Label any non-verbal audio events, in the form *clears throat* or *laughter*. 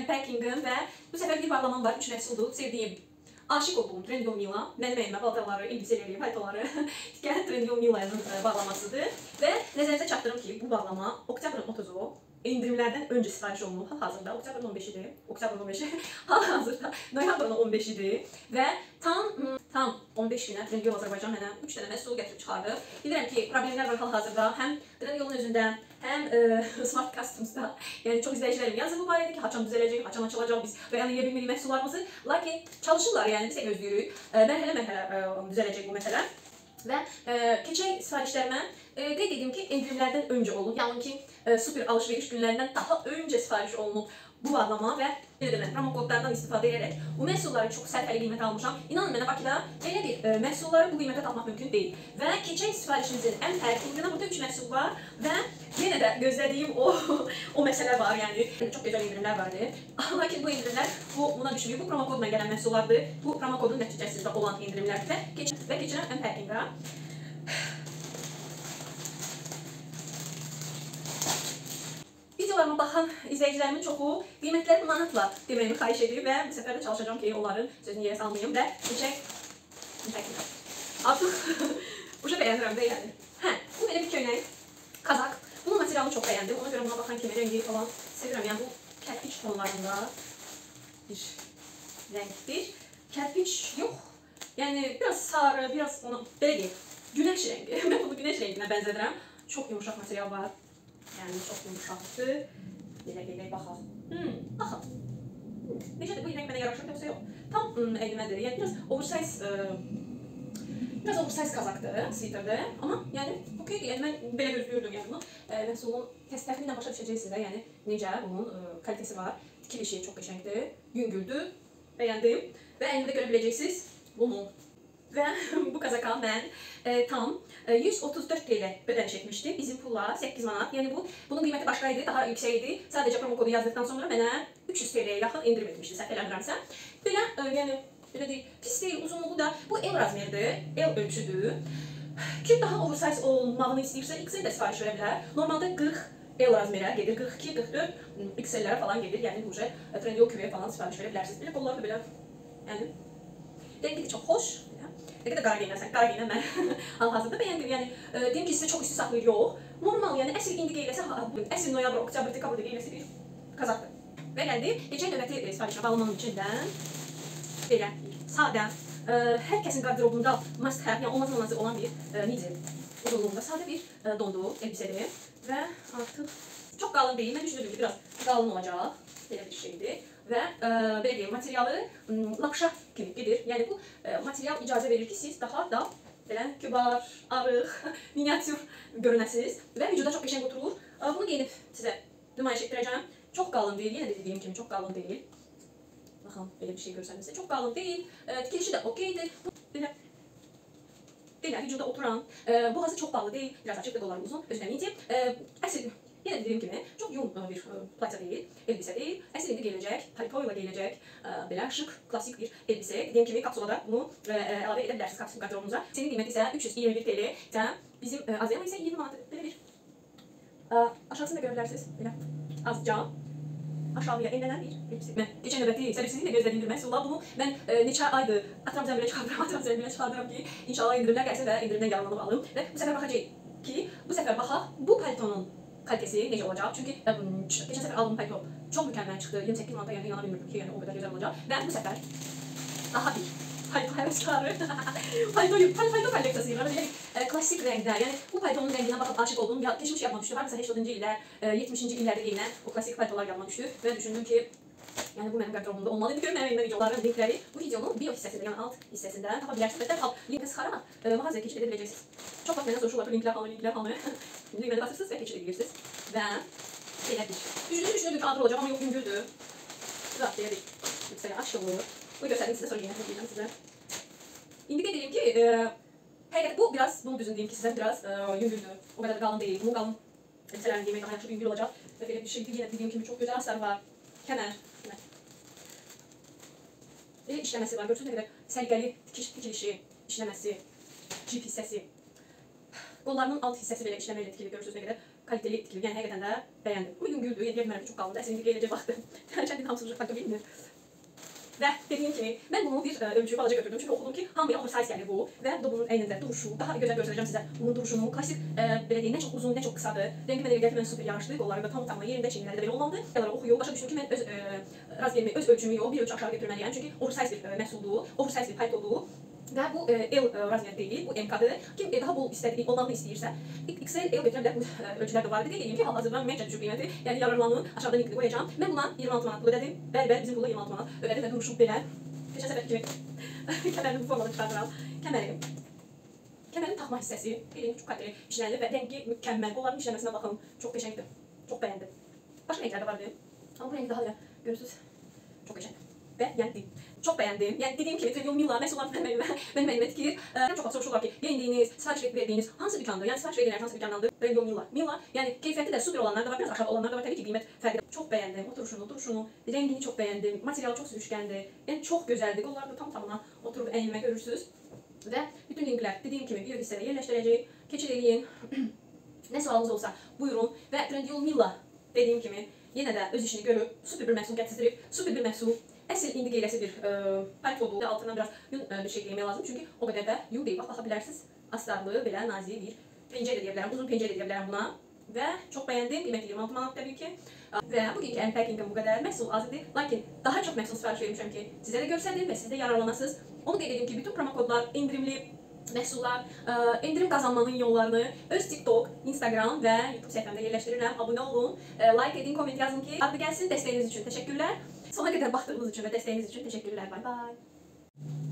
unpackingim və bu səfər bir bağlamam var, 3 məhsuldur, sevdiyim. Aşiq olduğum Trendyol Mila, mənim evimə paltarları, elbisələri, paltoları *laughs* tikən Trendyol Mila'nın e, bağlamasıdır və nəzərinizə çatdırım ki, bu bağlama oktyabrın 30-u endirimlərdən öncə sifariş olunub hal-hazırda oktyabrın 15-idir. Oktyabrın 15-i *laughs* hal-hazırda noyabrın 15-idir və tam ım, tam 15 günə Trendyol Azərbaycan mənə 3 dənə məhsul gətirib çıxardı. Bilirəm ki, problemlər var hal-hazırda həm Trendyolun özündə, həm e, *laughs* Smart Customs'da. Yəni çox izləyicilərim yazır bu barədə ki, haçan düzələcək, haçan açılacaq, biz bəyan edə bilmirik məhsullarımızı. Lakin çalışırlar, yəni biz gözləyirik. E, Mərhələ-mərhələ e, düzələcək bu məsələ. Və e, keçək sifarişlərimə e, qeyd edim ki, endirimlərdən öncə olub. Yəni ki, e, super alış-veriş günlərindən daha öncə sifariş olunub bu bağlama və belə də mən promo kodlardan istifadə edərək bu məhsulları çox sərfəli qiymətə almışam. İnanın mənə Bakıda belə bir e, məhsulları bu qiymətə tapmaq mümkün deyil. Və keçən sifarişimizin ən fərqində burada 3 məhsul var və yenə də gözlədiyim o *laughs* o məsələ var. Yəni çox gözəl endirimlər vardı. Lakin bu endirimlər bu buna düşmür. Bu promo kodla gələn məhsullardır. Bu promo kodun nəticəsində olan endirimlərdir və keç və keçirəm ən fərqində. Videolarıma baxan izləyicilərimin çoxu qiymətləri manatla deməyimi xahiş edir və bu səfər də çalışacağam ki, onların sözünü yerə salmayım və keçək təkrar. Artıq *laughs* uca bəyənirəm də yəni. Hə, bu belə bir köynək, kazak. Bunun materialını çox bəyəndim. Ona görə buna baxan kimi rəngi falan sevirəm. Yəni bu kərpiç tonlarında bir rəngdir. Kərpiç yox. Yəni biraz sarı, biraz ona belə deyim, günəş rəngi. *laughs* Mən bunu günəş rənginə bənzədirəm. Çox yumşaq material var. Yəni çox yumşaqdır. Belə gedək baxaq. Hmm, baxın. Necədir bu rəng mənə yaraşır yoxsa yox? Tam əynimədir. Yəni biraz oversize biraz oversize kazakdır, sviterdir. Amma yəni okeydir. Yəni mən belə gözləyirdim yəni bunu. Ə, məhsulun təs təxminən başa düşəcəksiniz də, yəni necə bunun ə, kalitəsi var. Tikilişi çox qəşəngdir, yüngüldür. Bəyəndim və əynimdə görə biləcəksiniz bunu. Və *laughs* bu kazaka mən e, tam e, 134 TL ödəniş etmişdim. Bizim pulla 8 manat. Yəni bu bunun qiyməti başqa idi, daha yüksək idi. Sadəcə promo kodu yazdıqdan sonra mənə 300 TL-yə yaxın endirim etmişdi, səhv eləmirəmsə. Belə e, yəni belə deyil, pis deyil, uzunluğu da bu L razmeridir, L ölçüdür. Kim daha oversize olmağını istəyirsə, XL də sifariş verə bilər. Normalda 40 L razmerə gedir, 42, 44 XL-lərə falan gedir. Yəni bu Trendyol QV falan sifariş verə bilərsiniz. Belə qolları da belə yəni Rəngi də çox xoş. Nə qədər qara geyinərsən, qara geyinən mən *laughs* hal-hazırda bəyəndim. Yəni e, deyim ki, sizə çox üstü saxlayır, yox. Normal, yəni əsl indi geyinəsə, əsl noyabr, oktyabr, dekabrda geyinəsə bir kazakdır. Və gəldi, keçən növbəti e, sifarişə bağlamanın içindən belə sadə, e, hər kəsin qarderobunda must have, yəni olmaz olmazı olan bir e, nizir uzunluğunda sadə bir e, dondu elbisədir və artıq çox qalın deyil. Mən düşünürdüm ki, biraz qalın olacaq. Belə bir şeydir və ə, belə deyim, materialı lapşa kimi gedir. Yəni bu ə, material icazə verir ki, siz daha da belə kübar, arıq, *laughs* miniatür görünəsiniz və vücuda çox qəşəng oturur. Ə, bunu geyinib sizə nümayiş etdirəcəm. Çox qalın deyil, yenə də dediyim kimi çox qalın deyil. Baxın, belə bir şey görsənirsə, çox qalın deyil. Ə, tikilişi də okeydir. Belə belə vücuda oturan, ə, boğazı çox bağlı deyil, biraz açıq qolları uzun, özünə midi. Əsl dediyim kimi, çox yun bir platya deyil, elbisə deyil. Əsl indi geyiləcək, palto ilə geyiləcək belə şık, klassik bir elbisə. Dediyim kimi kapsulada bunu əlavə edə bilərsiniz kapsul qarderobunuza. Senin qiyməti isə 321 TL, isə bizim Aziyama isə 20 manat belə bir. Aşağısını da görə bilərsiniz, belə azca aşağıya enlənən bir elbise. Mən keçən növbəti səbirsizliklə gözlədiyim bir məhsul Bunu mən e, neçə aydır atıram zəmbilə çıxardıram, atıram zəmbilə çıxardıram ki, inşallah endirimlər gəlsə və endirimdən yararlanıb alım. Və bu səfər baxacağıq ki, bu səfər baxaq bu paltonun kalitəsi necə olacaq? Çünki ə, keçən səfər aldığım palto çox mükəmməl çıxdı. 28 manata yəni inana bilmirdim ki, yəni o qədər gözəl olacaq. Və bu səfər daha bir palto həvəskarı. *laughs* palto, palto kolleksiyası yığırım. Yəni ə, klassik rəngdə. Yəni bu paltonun rənginə baxıb aşiq oldum. Ya, keçmiş yadıma düşdü. Hardasa 80-ci illər, 70-ci illərdə geyinən o klassik paltolar yadıma düşdü və düşündüm ki, Yəni bu mənim qarderobumda olmalı idi. Görün mənim evimdə videoların linkləri bu videonun bio hissəsində, yəni alt hissəsində tapa bilərsiniz. Və dərhal linki sıxaraq e, mağazaya keçid edə biləcəksiniz. Çox vaxt məndən soruşurlar ki, linklər hanı, linklər hanı. Düyməni basırsınız və keçid edirsiniz. Və belə bir. Düşündüm, düşündüm ki, adır olacaq, amma yox, yüngüldür. Rahat deyə bir yüksəyə aşılı. Bunu göstərdim sizə, sonra yenə söyləyəcəm sizə. İndi qeyd edeyim ki, e, həqiqət bu biraz, bunu düzün deyim ki, sizə biraz e, yüngüldür. O qədər də qalın deyil. Bunun qalın elbisələrini geymək daha yaxşı yüngül olacaq. Və belə bir şey, yenə dediyim kimi çox gözəl astarı var. Kəmər, Belə işləməsi var. Görürsünüz nə qədər səliqəli tikiş, tikilişi, işləməsi, cip hissəsi. Qollarının alt hissəsi belə işləməklə tikili görürsünüz nə qədər kaliteli tikili. Yəni həqiqətən də bəyəndim. Bu gün güldü, yeyə bilmərəm, çox qaldı. Əslində gələcək vaxtı. Kəndin *laughs* hamısı palto geyinir. Və dediyim kimi, mən bunu bir ə, ölçü balaca götürdüm. Çünki oxudum ki, hamıya oversize gəlir bu və bunun əynində duruşu. Daha gözəl göstərəcəm sizə bunun duruşunu. Klassik ə, belə deyim, nə çox uzun, nə çox qısadır. Rəngi mənə elə gəlir ki, mən super yaraşdı. Qolları da tam tamam yerində, çiyinləri də belə olmalıdır. Yalara oxuyur. Başa düşdüm ki, mən öz ə, razverimi, öz ölçümü yox, bir ölçü aşağı götürməliyəm. Çünki oversize bir ə, məhsuldur, oversize bir paltodur. Və bu e, L e, razmer deyil, bu MK-dır. Kim e, daha bol istədiyi, olmağını istəyirsə, XL, L götürə bilər. Bu ölçülər də var idi. Qeyd edeyim ki, hal-hazırda ümumiyyətlə düşük qiyməti, yəni yararlanın aşağıda linkini qoyacağam. Mən buna 26 manat pul ödədim. Bəli, bəli, bizim pula 26 manat ödədim və duruşum belə. Keçən səfər kimi kəmərini bu formada çıxardıram. Kəmərim. Kəmərin taxma hissəsi, elin çox kaliteli işlənir və rəngi mükəmməl. Qolların işləməsinə baxın. Çox qəşəngdir. Çox bəyəndim. Başqa renklər də var idi. Amma bu rəngi daha da görürsüz. Və yəni çox bəyəndim. Yəni dediyim kimi Trivial Milla məhsullar mənim mənimlə mənim mənimlə tikir. Ə, Çox vaxt soruşurlar ki, geyindiyiniz, sifariş verdiyiniz hansı dükandır? Yəni sifariş verilən hansı dükandandır? Trivial Milla. Milla, yəni keyfiyyəti də super olanlar da var, biraz aşağı olanlar da var. Təbii ki, qiymət fərqi. Çox bəyəndim. Oturuşunu, duruşunu, rəngini çox bəyəndim. Materialı çox sürüşkəndir. Yəni çox gözəldir. Qolları da tam tamına oturub əynimə görürsüz. Və bütün linklər dediyim kimi video hissədə yerləşdirəcəyik. Keçid eləyin. *clears throat* Nə sualınız olsa buyurun və Trendyol Milla dediyim kimi yenə də öz işini görüb super bir məhsul gətirib, super bir məhsul Əsl indi qeyləsi bir ə, paltodur. Altından biraz yun ə, bir şey geymək lazım. Çünki o qədər də yun deyil. Bax, baxa bilərsiniz. Astarlı, belə nazik bir pencə də deyə bilərəm. Uzun pencə də deyə bilərəm buna. Və çox bəyəndim. Qiyməti 26 manat təbii ki. Və bugünkü unpackingim bu qədər. Məhsul az idi. Lakin daha çox məhsul sifariş vermişəm ki, sizə də görsədim və siz də yararlanasınız. Onu qeyd edim ki, bütün promo kodlar endirimli məhsullar, ə, endirim qazanmanın yollarını öz TikTok, Instagram və YouTube səhifəmdə yerləşdirirəm. Abunə olun, ə, like edin, komment yazın ki, adı gəlsin. Dəstəyiniz üçün təşəkkürlər. Sona qədər baxdığınız üçün və dəstəyiniz üçün təşəkkürlər. Bay bay.